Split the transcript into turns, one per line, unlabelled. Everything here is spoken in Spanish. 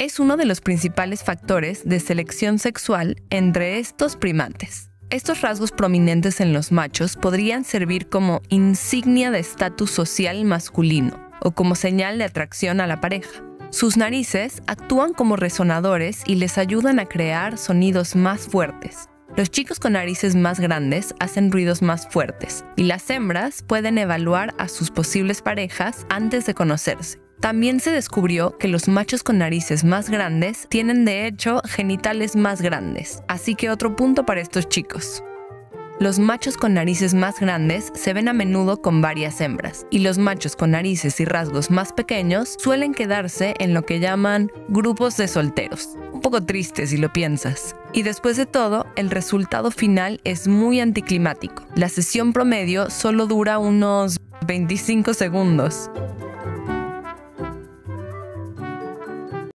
es uno de los principales factores de selección sexual entre estos primates. Estos rasgos prominentes en los machos podrían servir como insignia de estatus social masculino o como señal de atracción a la pareja. Sus narices actúan como resonadores y les ayudan a crear sonidos más fuertes. Los chicos con narices más grandes hacen ruidos más fuertes y las hembras pueden evaluar a sus posibles parejas antes de conocerse. También se descubrió que los machos con narices más grandes tienen de hecho genitales más grandes, así que otro punto para estos chicos. Los machos con narices más grandes se ven a menudo con varias hembras, y los machos con narices y rasgos más pequeños suelen quedarse en lo que llaman grupos de solteros. Un poco triste si lo piensas. Y después de todo, el resultado final es muy anticlimático. La sesión promedio solo dura unos 25 segundos.